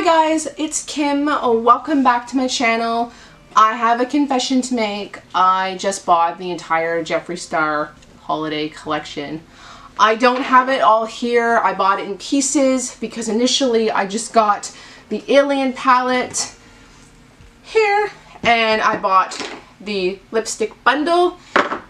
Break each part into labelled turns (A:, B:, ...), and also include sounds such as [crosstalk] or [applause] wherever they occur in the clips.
A: Hi guys, it's Kim. Welcome back to my channel. I have a confession to make. I just bought the entire Jeffree Star holiday collection. I don't have it all here. I bought it in pieces because initially I just got the Alien palette here and I bought the lipstick bundle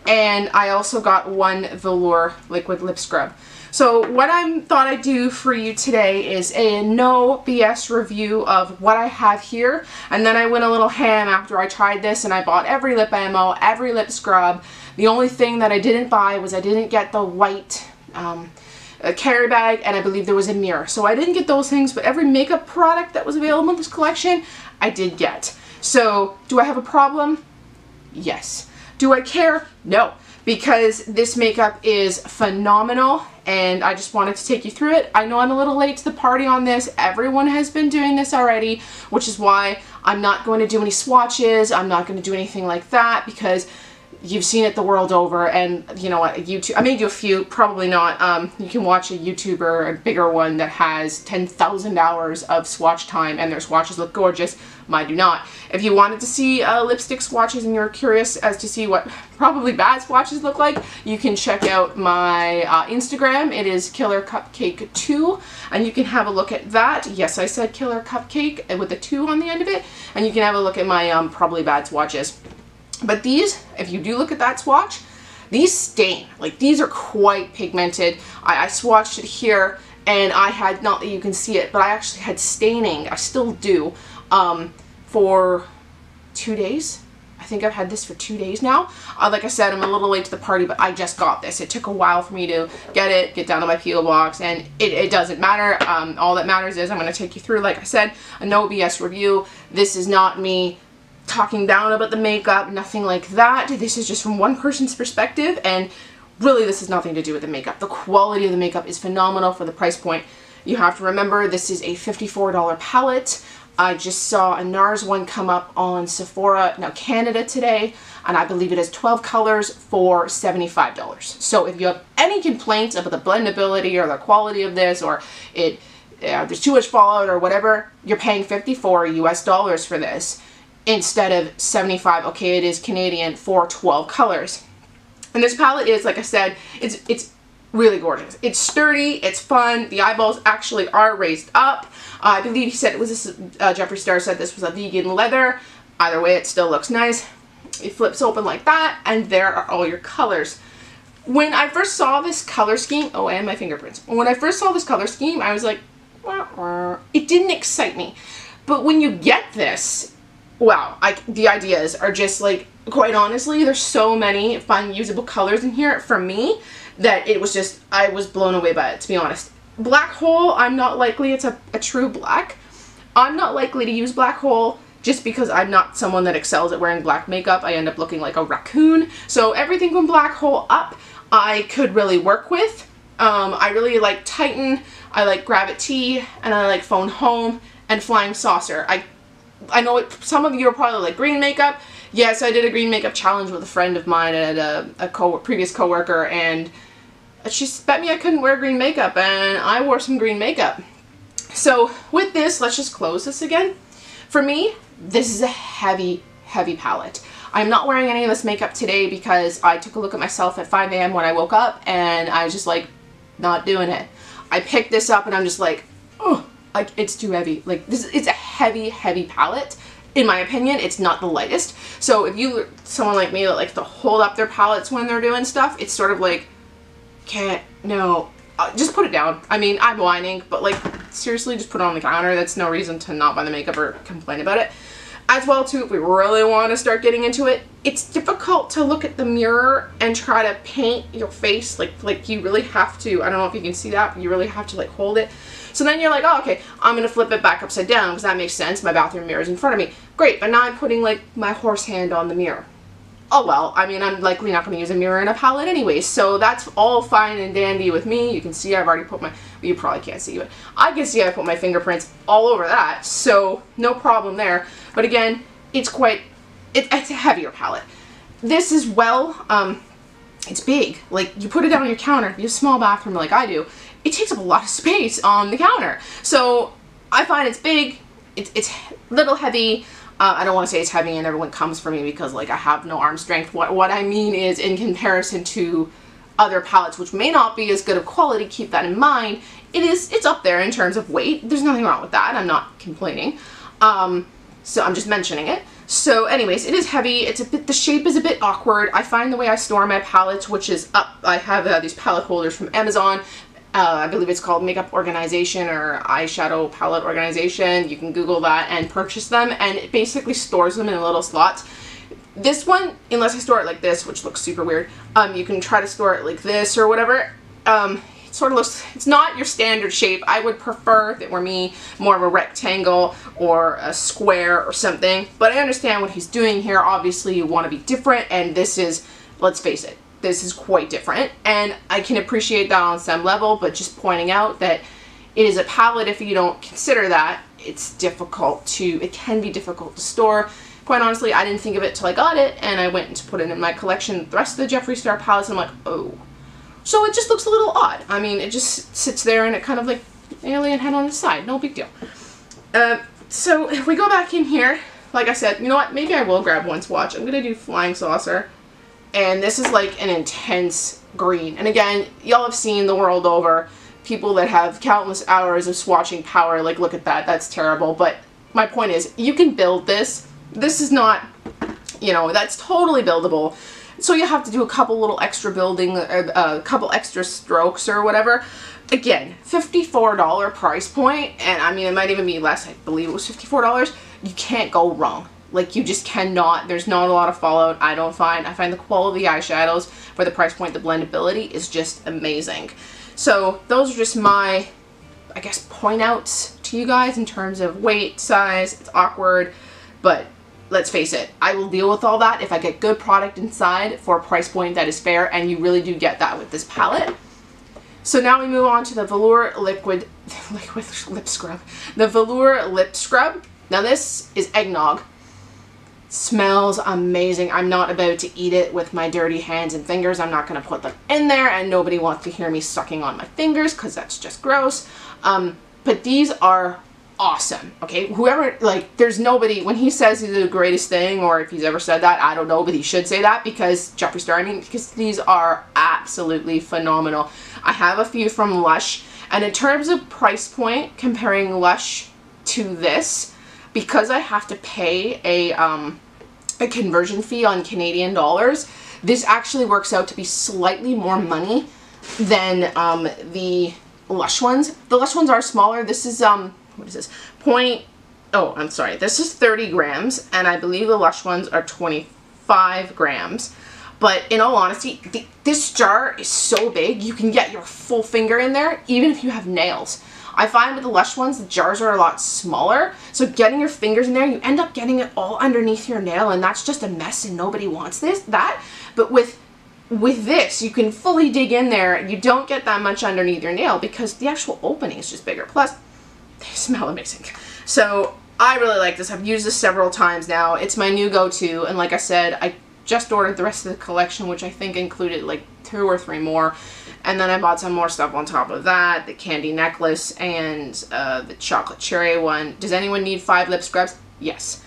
A: and I also got one Velour liquid lip scrub. So what I thought I'd do for you today is a no BS review of what I have here and then I went a little ham after I tried this and I bought every lip ammo, every lip scrub. The only thing that I didn't buy was I didn't get the white um, carry bag and I believe there was a mirror. So I didn't get those things but every makeup product that was available in this collection I did get. So do I have a problem? Yes. Do I care? No because this makeup is phenomenal and I just wanted to take you through it. I know I'm a little late to the party on this. Everyone has been doing this already, which is why I'm not going to do any swatches. I'm not going to do anything like that because you've seen it the world over and you know what YouTube I made you a few probably not um, you can watch a YouTuber a bigger one that has 10,000 hours of swatch time and their swatches look gorgeous. Mine do not. If you wanted to see uh, lipstick swatches and you're curious as to see what probably bad swatches look like you can check out my uh, Instagram. It is killer cupcake 2 and you can have a look at that. Yes I said killer cupcake with a 2 on the end of it and you can have a look at my um, probably bad swatches but these, if you do look at that swatch, these stain. Like these are quite pigmented. I, I swatched it here and I had, not that you can see it, but I actually had staining, I still do, um, for two days. I think I've had this for two days now. Uh, like I said, I'm a little late to the party, but I just got this. It took a while for me to get it, get down to my peel box, and it, it doesn't matter. Um, all that matters is I'm going to take you through, like I said, a no BS review. This is not me talking down about the makeup, nothing like that. This is just from one person's perspective and really this has nothing to do with the makeup. The quality of the makeup is phenomenal for the price point. You have to remember this is a $54 palette. I just saw a NARS one come up on Sephora, now Canada today, and I believe it has 12 colors for $75. So if you have any complaints about the blendability or the quality of this or it uh, there's too much fallout or whatever, you're paying 54 US dollars for this instead of 75 okay it is Canadian for 12 colors. And this palette is like I said it's it's really gorgeous. It's sturdy it's fun the eyeballs actually are raised up. Uh, I believe he said it was this uh, Jeffree Star said this was a vegan leather. Either way it still looks nice. It flips open like that and there are all your colors. When I first saw this color scheme oh and my fingerprints. When I first saw this color scheme I was like wah, wah. it didn't excite me. But when you get this wow, I, the ideas are just like, quite honestly, there's so many fun usable colors in here for me that it was just, I was blown away by it, to be honest. Black hole, I'm not likely, it's a, a true black. I'm not likely to use black hole just because I'm not someone that excels at wearing black makeup. I end up looking like a raccoon. So everything from black hole up, I could really work with. Um, I really like Titan, I like Gravity, and I like Phone Home and Flying Saucer. I I know it, some of you are probably like green makeup. Yes, I did a green makeup challenge with a friend of mine at a, a co previous coworker and she bet me I couldn't wear green makeup and I wore some green makeup. So with this, let's just close this again. For me, this is a heavy, heavy palette. I'm not wearing any of this makeup today because I took a look at myself at 5 a.m. when I woke up and I was just like, not doing it. I picked this up and I'm just like, oh, like it's too heavy. Like this, it's heavy, heavy palette. In my opinion, it's not the lightest. So if you, someone like me that likes to hold up their palettes when they're doing stuff, it's sort of like, can't, no, uh, just put it down. I mean, I'm whining, but like, seriously, just put it on the counter. That's no reason to not buy the makeup or complain about it. As well, too, if we really want to start getting into it, it's difficult to look at the mirror and try to paint your face. Like, like you really have to, I don't know if you can see that, but you really have to like hold it so then you're like, oh, okay, I'm to flip it back upside down because that makes sense. My bathroom mirror is in front of me. Great, but now I'm putting like my horse hand on the mirror. Oh well, I mean, I'm likely not going to use a mirror and a palette anyway, so that's all fine and dandy with me. You can see I've already put my, you probably can't see, but I can see I put my fingerprints all over that, so no problem there. But again, it's quite, it, it's a heavier palette. This as well, um, it's big. Like, you put it down on your counter, you have a small bathroom like I do, it takes up a lot of space on the counter. So I find it's big, it's, it's little heavy, uh, I don't want to say it's heavy and everyone comes for me because like I have no arm strength. What, what I mean is in comparison to other palettes which may not be as good of quality, keep that in mind, it is, it's up there in terms of weight. There's nothing wrong with that. I'm not complaining. Um, so I'm just mentioning it. So anyways, it is heavy. It's a bit, the shape is a bit awkward. I find the way I store my palettes, which is up, I have uh, these palette holders from Amazon. Uh, I believe it's called Makeup Organization or Eyeshadow Palette Organization. You can Google that and purchase them and it basically stores them in little slots. This one, unless I store it like this, which looks super weird, um, you can try to store it like this or whatever. Um, it sort of looks, it's not your standard shape. I would prefer, if it were me, more of a rectangle or a square or something. But I understand what he's doing here. Obviously, you want to be different, and this is, let's face it, this is quite different. And I can appreciate that on some level, but just pointing out that it is a palette, if you don't consider that, it's difficult to, it can be difficult to store. Quite honestly, I didn't think of it till I got it, and I went to put it in my collection. The rest of the Jeffree Star palettes, I'm like, oh, so it just looks a little odd. I mean, it just sits there and it kind of like alien head on the side. No big deal. Uh, so if we go back in here, like I said, you know what? Maybe I will grab one swatch. I'm to do Flying Saucer. And this is like an intense green. And again, y'all have seen the world over people that have countless hours of swatching power. Like, look at that. That's terrible. But my point is, you can build this. This is not, you know, that's totally buildable. So you have to do a couple little extra building, uh, a couple extra strokes or whatever. Again, $54 price point, and I mean, it might even be less. I believe it was $54. You can't go wrong. Like, you just cannot. There's not a lot of fallout, I don't find. I find the quality eyeshadows for the price point, the blendability is just amazing. So, those are just my, I guess, point outs to you guys in terms of weight, size. It's awkward, but let's face it, I will deal with all that if I get good product inside for a price point that is fair, and you really do get that with this palette. So now we move on to the Velour Liquid, [laughs] liquid Lip Scrub. The Velour Lip Scrub. Now this is eggnog. Smells amazing. I'm not about to eat it with my dirty hands and fingers. I'm not going to put them in there, and nobody wants to hear me sucking on my fingers because that's just gross. Um, but these are awesome. Okay, whoever like, there's nobody when he says he's the greatest thing, or if he's ever said that, I don't know, but he should say that because Jeffree Star. I mean, because these are absolutely phenomenal. I have a few from Lush, and in terms of price point, comparing Lush to this, because I have to pay a um, a conversion fee on Canadian dollars, this actually works out to be slightly more money than um, the Lush ones. The Lush ones are smaller. This is um what is this? Point, oh, I'm sorry. This is 30 grams, and I believe the Lush ones are 25 grams. But in all honesty, the, this jar is so big, you can get your full finger in there, even if you have nails. I find with the Lush ones, the jars are a lot smaller, so getting your fingers in there, you end up getting it all underneath your nail, and that's just a mess, and nobody wants this, that. But with with this, you can fully dig in there. You don't get that much underneath your nail because the actual opening is just bigger. Plus, [laughs] they smell amazing. So I really like this. I've used this several times now. It's my new go-to, and like I said, I just ordered the rest of the collection, which I think included like two or three more. And then I bought some more stuff on top of that, the candy necklace and uh, the chocolate cherry one. Does anyone need five lip scrubs? Yes.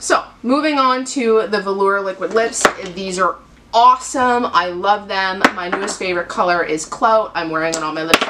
A: So, moving on to the Velour Liquid Lips. These are awesome. I love them. My newest favorite color is Clout. I'm wearing it on my lips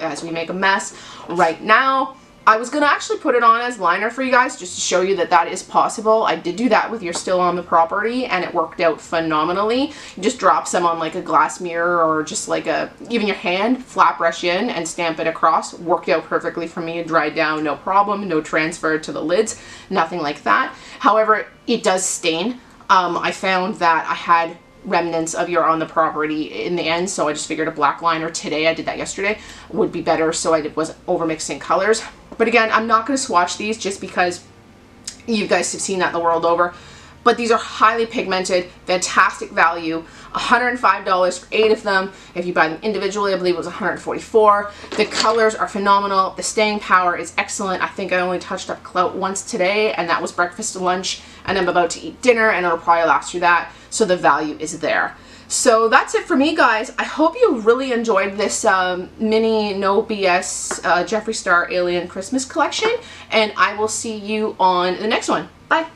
A: as we make a mess right now. I was going to actually put it on as liner for you guys just to show you that that is possible. I did do that with You're Still on the Property and it worked out phenomenally. You just drop some on like a glass mirror or just like a, even your hand, flat brush in and stamp it across. Worked out perfectly for me. It dried down, no problem, no transfer to the lids, nothing like that. However, it does stain. Um, I found that I had remnants of You're on the Property in the end so I just figured a black liner today I did that yesterday would be better so I wasn't over mixing colors but again, I'm not going to swatch these just because you guys have seen that the world over. But these are highly pigmented, fantastic value, $105 for eight of them. If you buy them individually, I believe it was 144 The colors are phenomenal. The staying power is excellent. I think I only touched up Clout once today, and that was breakfast to lunch, and I'm about to eat dinner, and it'll probably last through that. So the value is there. So that's it for me, guys. I hope you really enjoyed this um, mini No BS uh, Jeffree Star Alien Christmas collection, and I will see you on the next one. Bye!